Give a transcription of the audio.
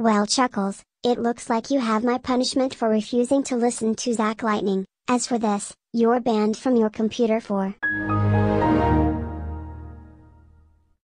Well Chuckles, it looks like you have my punishment for refusing to listen to Zack Lightning, as for this, you're banned from your computer for